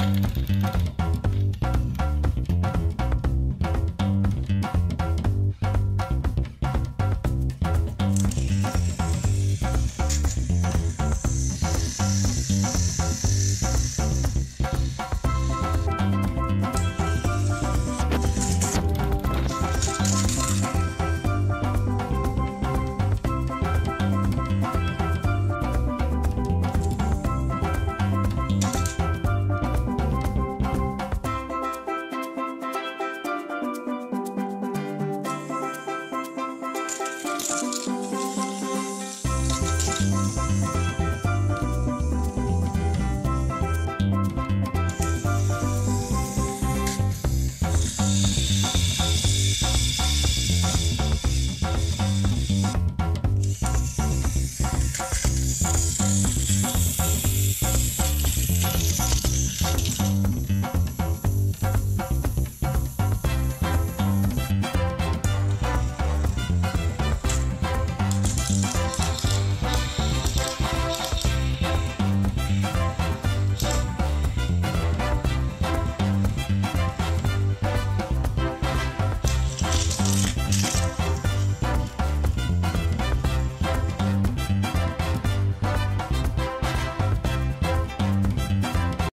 うん。